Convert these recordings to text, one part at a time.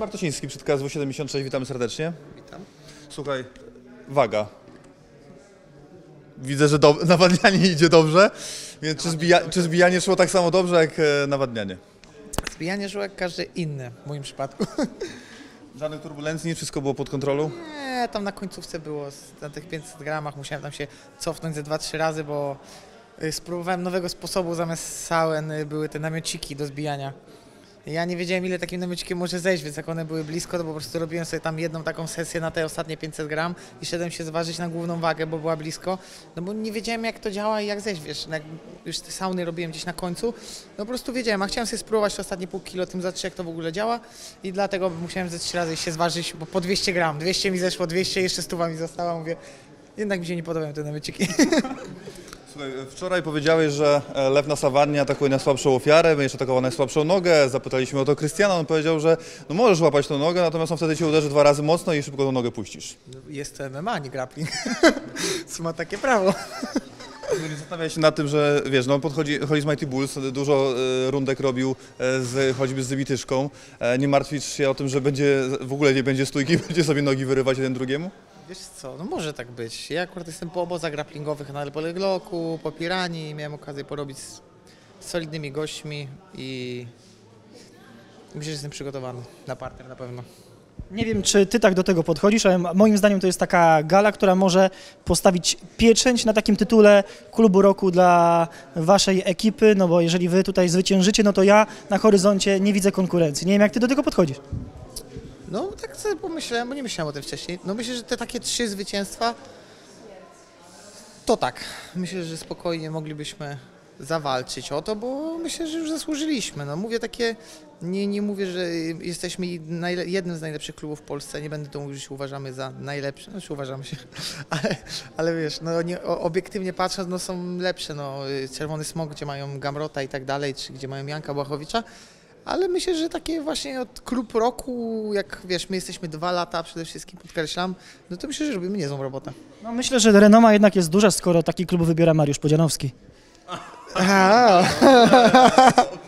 Martosiński przed KSW 76, witamy serdecznie. Witam. Słuchaj, waga. Widzę, że do, nawadnianie idzie dobrze, więc czy, zbija, czy zbijanie szło tak samo dobrze jak e, nawadnianie? Zbijanie szło jak każdy inny w moim przypadku. Żadnych turbulencji, wszystko było pod kontrolą? Nie, tam na końcówce było, na tych 500 gramach musiałem tam się cofnąć ze 2-3 razy, bo y, spróbowałem nowego sposobu, zamiast sałem y, były te namiociki do zbijania. Ja nie wiedziałem ile takim namiocikiem może zejść, więc jak one były blisko, to po prostu robiłem sobie tam jedną taką sesję na te ostatnie 500 gram i szedłem się zważyć na główną wagę, bo była blisko, no bo nie wiedziałem jak to działa i jak zejść, wiesz, no jak już te sauny robiłem gdzieś na końcu, no po prostu wiedziałem, a chciałem sobie spróbować te ostatnie pół kilo, tym zobaczyć jak to w ogóle działa i dlatego musiałem ze trzy razy się zważyć, bo po 200 gram, 200 mi zeszło, 200 jeszcze stuwa mi została, mówię, jednak mi się nie podobają te namiociki. Słuchaj, wczoraj powiedziałeś, że e, lew na sawannie atakuje najsłabszą ofiarę, będziesz atakował najsłabszą nogę. Zapytaliśmy o to Krystiana, on powiedział, że no możesz łapać tą nogę, natomiast on wtedy cię uderzy dwa razy mocno i szybko tą nogę puścisz. Jest to MMA, nie grappling. ma takie prawo. Nie Zastanawiaj się nad tym, że wiesz, no podchodzi chodzi z Mighty Bulls, dużo e, rundek robił e, z, choćby z Wybityszką. E, nie martwisz się o tym, że będzie w ogóle nie będzie stójki, będzie sobie nogi wyrywać jeden drugiemu? Wiesz co, no może tak być. Ja akurat jestem po obozach grapplingowych na Polegloku, po Piranii, miałem okazję porobić z solidnymi gośćmi i myślę, że jestem przygotowany na partner na pewno. Nie wiem, czy ty tak do tego podchodzisz, ale moim zdaniem to jest taka gala, która może postawić pieczęć na takim tytule klubu roku dla waszej ekipy, no bo jeżeli wy tutaj zwyciężycie, no to ja na horyzoncie nie widzę konkurencji. Nie wiem, jak ty do tego podchodzisz. No tak sobie pomyślałem, bo nie myślałem o tym wcześniej. No myślę, że te takie trzy zwycięstwa, to tak. Myślę, że spokojnie moglibyśmy zawalczyć o to, bo myślę, że już zasłużyliśmy. No mówię takie, nie, nie mówię, że jesteśmy jednym z najlepszych klubów w Polsce, nie będę to mówił, że się uważamy za najlepszy, znaczy uważamy się, ale, ale wiesz, no nie, obiektywnie patrząc, no są lepsze, no y, Czerwony Smok, gdzie mają Gamrota i tak dalej, czy gdzie mają Janka Błachowicza, ale myślę, że takie właśnie od klub roku, jak wiesz, my jesteśmy dwa lata przede wszystkim, podkreślam, no to myślę, że robimy niezłą robotę. No myślę, że renoma jednak jest duża, skoro taki klub wybiera Mariusz Podzianowski. Aha.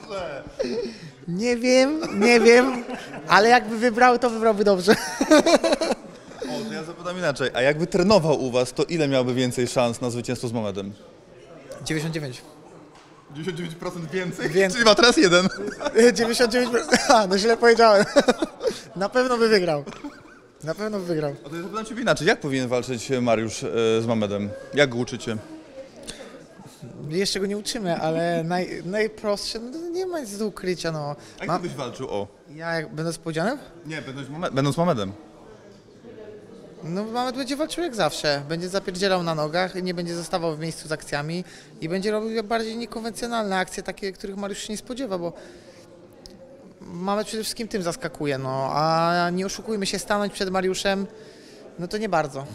Nie wiem, nie wiem, ale jakby wybrał, to wybrałby dobrze. O, to ja zapytam inaczej. A jakby trenował u was, to ile miałby więcej szans na zwycięstwo z Mamedem? 99. 99% więcej? Więcej. Czyli ma teraz jeden. 99%. A, no źle powiedziałem. Na pewno by wygrał. Na pewno by wygrał. A to ja zapytam ciebie inaczej. Jak powinien walczyć Mariusz e, z Mamedem? Jak go uczycie? Jeszcze go nie uczymy, ale naj, najprostsze, no nie ma nic do ukrycia, no. A jak Ma, byś walczył o? ja jak będę spodzianym? Nie, będąc, będąc Mamedem. No Mamet będzie walczył jak zawsze. Będzie zapierdzielał na nogach, nie będzie zostawał w miejscu z akcjami i będzie robił bardziej niekonwencjonalne akcje, takie, których Mariusz się nie spodziewa, bo Mamet przede wszystkim tym zaskakuje, no a nie oszukujmy się, stanąć przed Mariuszem, no to nie bardzo.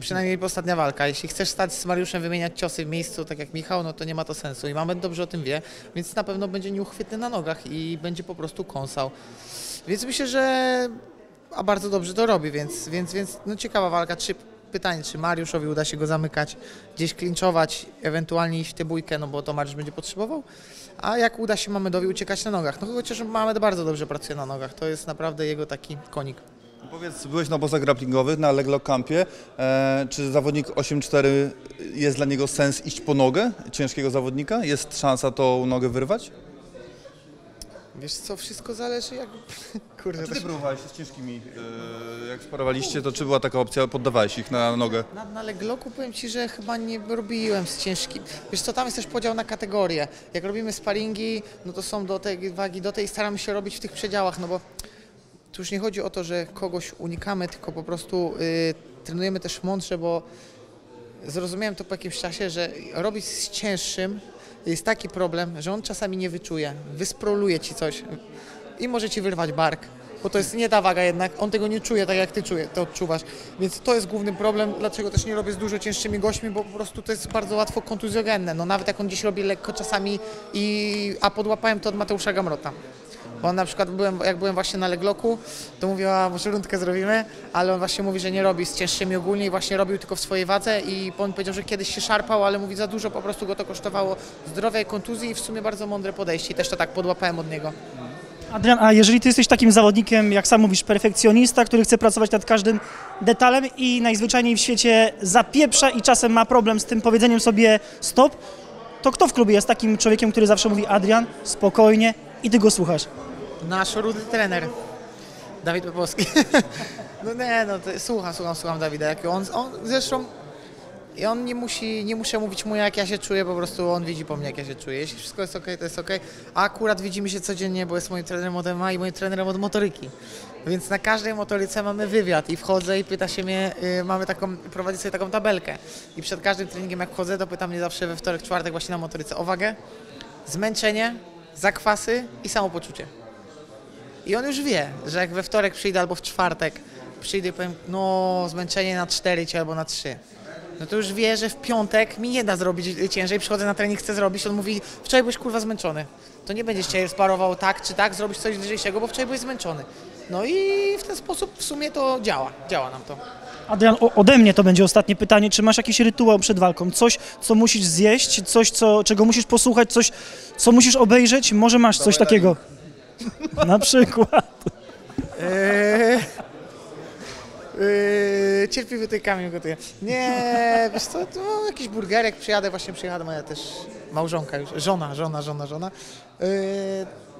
Przynajmniej ostatnia walka. Jeśli chcesz stać z Mariuszem, wymieniać ciosy w miejscu, tak jak Michał, no to nie ma to sensu. I Mamet dobrze o tym wie, więc na pewno będzie nieuchwytny na nogach i będzie po prostu kąsał. Więc myślę, że a bardzo dobrze to robi, więc, więc, więc no ciekawa walka. Czy, pytanie, czy Mariuszowi uda się go zamykać, gdzieś klinczować, ewentualnie iść w tę bójkę, no bo to Mariusz będzie potrzebował. A jak uda się Mamedowi uciekać na nogach? No chociaż Mamed bardzo dobrze pracuje na nogach, to jest naprawdę jego taki konik. Powiedz, byłeś na obozach grapplingowych, na Leglock Campie. E, czy zawodnik 8-4 jest dla niego sens iść po nogę ciężkiego zawodnika? Jest szansa tą nogę wyrwać? Wiesz co, wszystko zależy jak... Kurde, Czy to ty się... próbowałeś się z ciężkimi? E, jak sparowaliście, to czy była taka opcja, poddawałeś ich na nogę? Na, na legloku powiem Ci, że chyba nie robiłem z ciężkim. Wiesz co, tam jest też podział na kategorie. Jak robimy sparingi, no to są do tej wagi, do tej staramy się robić w tych przedziałach, no bo tu już nie chodzi o to, że kogoś unikamy, tylko po prostu y, trenujemy też mądrze, bo zrozumiałem to po jakimś czasie, że robić z cięższym jest taki problem, że on czasami nie wyczuje, wysproluje Ci coś i może Ci wyrwać bark. Bo to jest nie ta waga jednak, on tego nie czuje tak jak ty czuje, to odczuwasz. Więc to jest główny problem, dlaczego też nie robię z dużo cięższymi gośćmi, bo po prostu to jest bardzo łatwo kontuzjogenne. No nawet jak on gdzieś robi lekko czasami i a podłapałem to od Mateusza Gamrota. Bo on na przykład byłem, jak byłem właśnie na legloku, to mówił, a może rundkę zrobimy, ale on właśnie mówi, że nie robi z cięższymi ogólnie i właśnie robił tylko w swojej wadze i on powiedział, że kiedyś się szarpał, ale mówi za dużo, po prostu go to kosztowało zdrowia i kontuzji i w sumie bardzo mądre podejście i też to tak podłapałem od niego. Adrian, a jeżeli ty jesteś takim zawodnikiem, jak sam mówisz, perfekcjonista, który chce pracować nad każdym detalem i najzwyczajniej w świecie zapieprza i czasem ma problem z tym powiedzeniem sobie stop, to kto w klubie jest takim człowiekiem, który zawsze mówi Adrian, spokojnie i ty go słuchasz? Nasz rudy trener, Dawid Popowski. no nie, no to, słucham, słucham, słucham Dawida. Jak on, on zresztą i on nie musi, nie muszę mówić mu jak ja się czuję, po prostu on widzi po mnie jak ja się czuję. Jeśli wszystko jest ok, to jest ok. A akurat widzimy się codziennie, bo jest moim trenerem od MMA i moim trenerem od motoryki. Więc na każdej motoryce mamy wywiad i wchodzę i pyta się mnie, y, mamy taką, prowadzi sobie taką tabelkę. I przed każdym treningiem jak wchodzę, to pyta mnie zawsze we wtorek, czwartek właśnie na motoryce o wagę, zmęczenie, zakwasy i samopoczucie. I on już wie, że jak we wtorek przyjdę albo w czwartek przyjdę i powiem, no zmęczenie na 4 ci albo na 3. No to już wie, że w piątek mi nie da zrobić ciężej, przychodzę na trening, chcę zrobić, on mówi, wczoraj byłeś kurwa zmęczony. To nie będziesz cię sparował tak czy tak, zrobić coś lżejszego, bo wczoraj byłeś zmęczony. No i w ten sposób w sumie to działa, działa nam to. Adrian, ode mnie to będzie ostatnie pytanie. Czy masz jakiś rytuał przed walką? Coś, co musisz zjeść, coś, co, czego musisz posłuchać, coś, co musisz obejrzeć? Może masz coś takiego? Na przykład. Eee, eee, cierpliwy tej kamień gotuje. Nie, wiesz co, to jakiś burgerek, przyjadę, właśnie przyjadę, moja też małżonka już, żona, żona, żona, żona. Eee,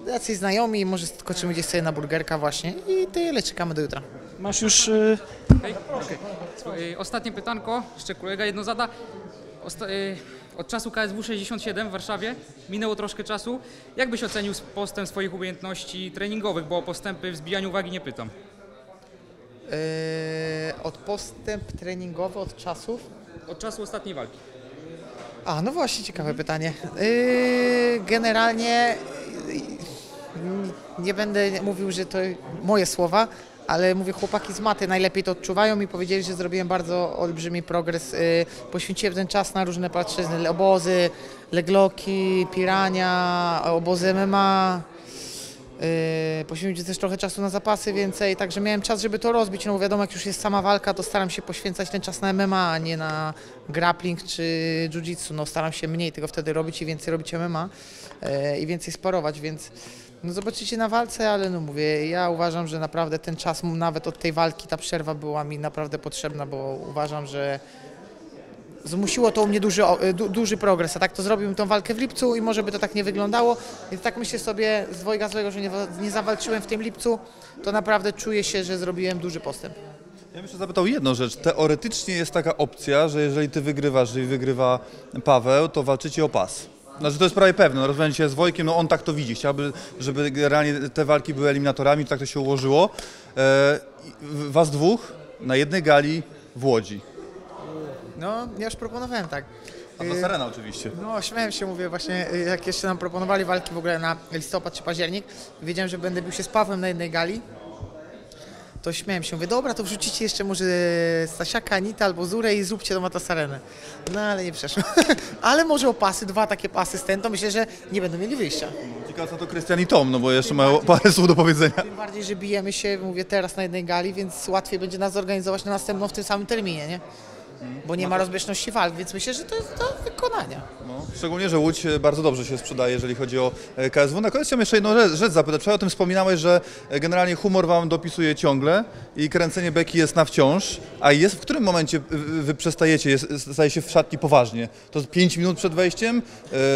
jacyś znajomi, może skoczymy gdzieś sobie na burgerka właśnie i tyle, czekamy do jutra. Masz już... y, Okej, okej. Słuchaj, y, Ostatnie pytanko, jeszcze kolega jedno zada. Osta- y, od czasu KSW 67 w Warszawie minęło troszkę czasu. Jak byś ocenił postęp swoich umiejętności treningowych, bo o postępy w zbijaniu wagi nie pytam. Eee, od postęp treningowy, od czasów? Od czasu ostatniej walki. A, no właśnie, ciekawe pytanie. Yy, generalnie yy, nie będę mówił, że to moje słowa, ale mówię, chłopaki z maty najlepiej to odczuwają i powiedzieli, że zrobiłem bardzo olbrzymi progres. Yy, poświęciłem ten czas na różne płaszczyzny, obozy, legloki, pirania, obozy MMA. Yy, poświęciłem też trochę czasu na zapasy więcej, także miałem czas, żeby to rozbić. No wiadomo, jak już jest sama walka, to staram się poświęcać ten czas na MMA, a nie na grappling czy jiu-jitsu. No staram się mniej tego wtedy robić i więcej robić MMA yy, i więcej sparować, więc no zobaczycie na walce, ale no mówię, ja uważam, że naprawdę ten czas, nawet od tej walki, ta przerwa była mi naprawdę potrzebna, bo uważam, że zmusiło to u mnie duży, o- du, duży progres, a tak to zrobiłbym tą walkę w lipcu i może by to tak nie wyglądało, więc tak myślę sobie z dwojga złego, że nie, nie zawalczyłem w tym lipcu, to naprawdę czuję się, że zrobiłem duży postęp. Ja bym jeszcze zapytał jedną rzecz. Teoretycznie jest taka opcja, że jeżeli ty wygrywasz, jeżeli wygrywa Paweł, to walczycie o pas. Znaczy to jest prawie pewne, no, rozmawiając się z Wojkiem, no on tak to widzi, chciałby, żeby generalnie te walki były eliminatorami, tak to się ułożyło. E, i was dwóch na jednej gali w Łodzi. No, ja już proponowałem tak. A to Serena oczywiście. No, śmiałem się, mówię właśnie, y, jak jeszcze nam proponowali walki w ogóle na listopad czy październik, wiedziałem, że będę bił się z Pawłem na jednej gali, to śmiałem się, mówię, dobra, to wrzucicie jeszcze może Stasiaka, Anita albo Zurę i zróbcie do Matasarenę. No, ale nie przeszło. ale może o pasy, dwa takie pasy z ten, to myślę, że nie będą mieli wyjścia. Ciekawe co to Krystian i Tom, no bo jeszcze mają parę słów do powiedzenia. Tym bardziej, że bijemy się, mówię, teraz na jednej gali, więc łatwiej będzie nas zorganizować na następną w tym samym terminie, nie? Bo nie ma rozbieżności walk, więc myślę, że to jest do wykonania. No, szczególnie, że Łódź e, bardzo dobrze się sprzedaje, jeżeli chodzi o e, KSW. Na koniec chciałem jeszcze jedną rzecz, rzecz zapytać. Wczoraj o tym wspominałeś, że e, generalnie humor wam dopisuje ciągle i kręcenie beki jest na wciąż. A jest w którym momencie wy- przestajecie, jest, staje się w szatni poważnie? To 5 minut przed wejściem,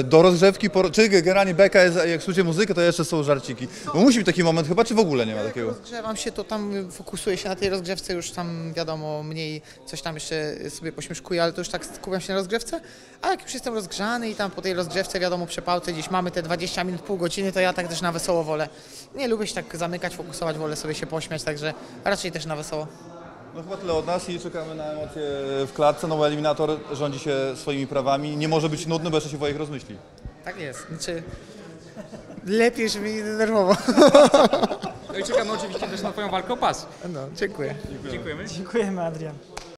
do rozgrzewki, po, czy generalnie beka jest, jak słuchacie muzykę, to jeszcze są żarciki? Bo musi być taki moment chyba, czy w ogóle nie ma takiego? Rozgrzewam się, to tam fokusuję się na tej rozgrzewce, już tam wiadomo, mniej coś tam jeszcze sobie pośmieszkuję, ale to już tak skupiam się na rozgrzewce. A jak już jestem rozgrzany i tam po tej rozgrzewce, wiadomo, przepałce gdzieś mamy te 20 minut, pół godziny, to ja tak też na wesoło wolę. Nie lubię się tak zamykać, fokusować, wolę sobie się pośmiać, także raczej też na wesoło. No chyba tyle od nas i czekamy na emocje w klatce, no bo eliminator rządzi się swoimi prawami. Nie może być nudny, bo jeszcze się Wojek rozmyśli. Tak jest. Znaczy, lepiej, żeby nie denerwował. No i czekamy oczywiście też na twoją walkę o pas. No, dziękuję. Dziękujemy. Dziękujemy, Adrian.